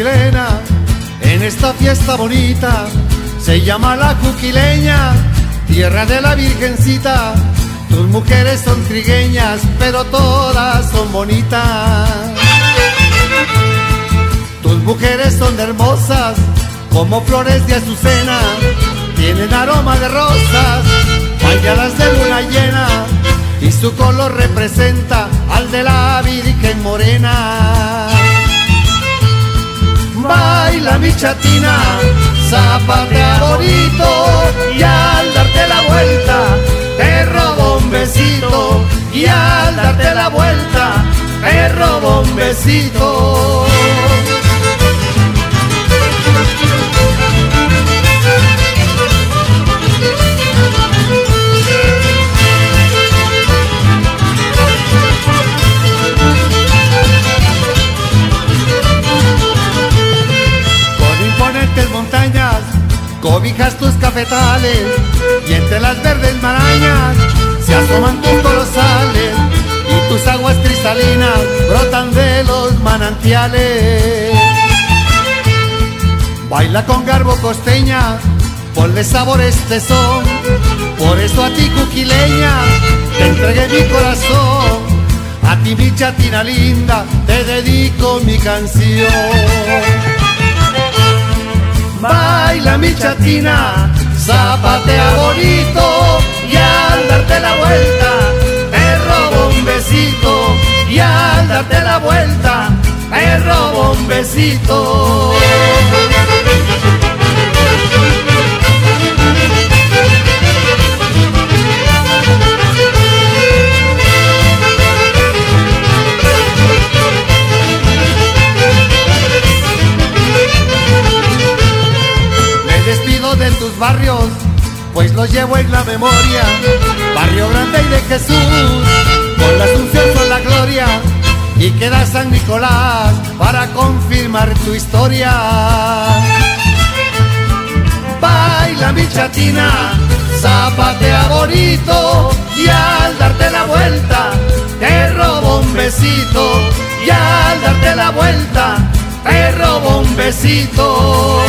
chilena en esta fiesta bonita. Se llama la Cuquileña, tierra de la Virgencita. Tus mujeres son trigueñas, pero todas son bonitas. Tus mujeres son hermosas, como flores de azucena. Tienen aroma de rosas, bañadas de luna llena. Y su color representa al de la Virgen Morena. Baila mi chatina, zapatea bonito y al darte la vuelta te robo un y al darte la vuelta te robo un besito. Y entre las verdes marañas se asoman tus colosales y tus aguas cristalinas brotan de los manantiales. Baila con garbo costeña, ponle sabor este son, por eso a ti cuquileña te entregué mi corazón. A ti mi chatina linda te dedico mi canción. Baila mi chatina, zapatea bonito y al darte la vuelta te robo y al darte la vuelta te robo. De tus barrios, pues los llevo en la memoria. Barrio Grande y de Jesús, con la Asunción son la gloria. Y queda San Nicolás para confirmar tu historia. Baila mi chatina, zapatea bonito y al darte la vuelta te robo un besito y al darte la vuelta te robo un besito.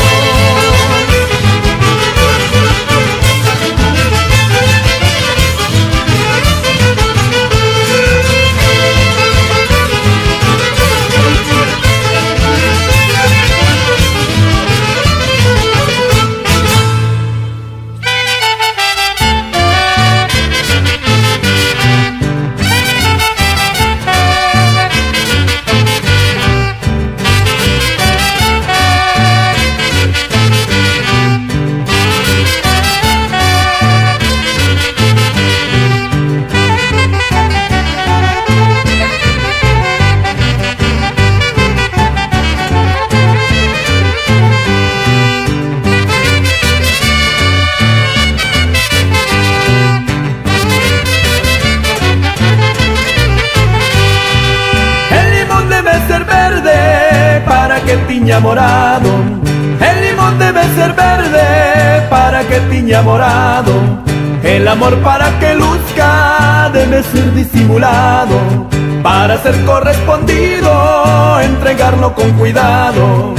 Debe ser verde para que tiña morado. El amor para que luzca debe ser disimulado. Para ser correspondido, entregarlo con cuidado.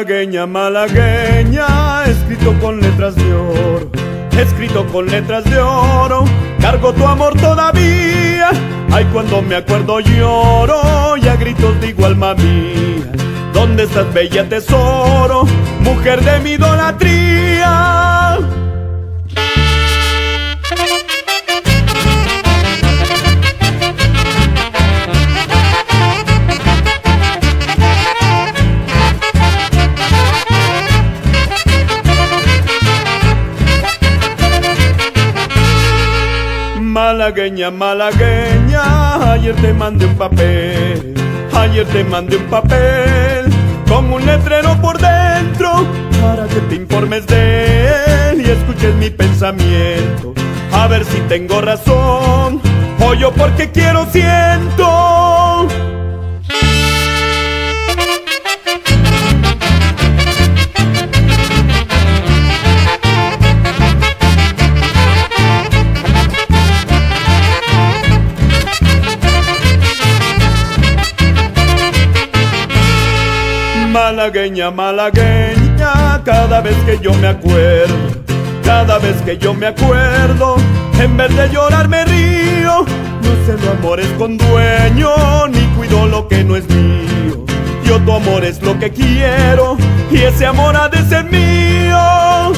Malagueña, malagueña, escrito con letras de oro, escrito con letras de oro, cargo tu amor todavía. Ay, cuando me acuerdo lloro y a gritos digo alma mía, ¿dónde estás bella tesoro, mujer de mi idolatría? Malagueña, malagueña, ayer te mandé un papel, ayer te mandé un papel con un letrero por dentro para que te informes de él y escuches mi pensamiento, a ver si tengo razón o yo porque quiero siento. Malagueña, malagueña, cada vez que yo me acuerdo, cada vez que yo me acuerdo, en vez de llorar me río, no sé lo amor es con dueño, ni cuido lo que no es mío. Yo tu amor es lo que quiero, y ese amor ha de ser mío.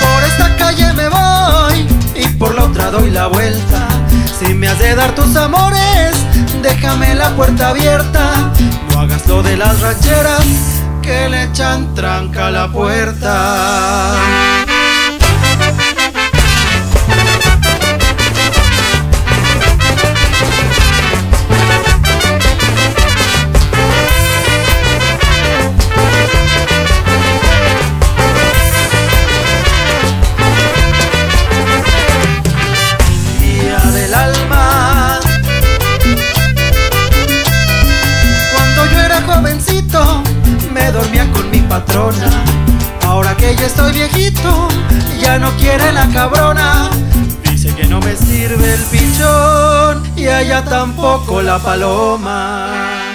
Por esta calle me voy y por la otra doy la vuelta. Si me has de dar tus amores, déjame la puerta abierta. No hagas lo de las rancheras que le echan tranca a la puerta. Tampoco la paloma.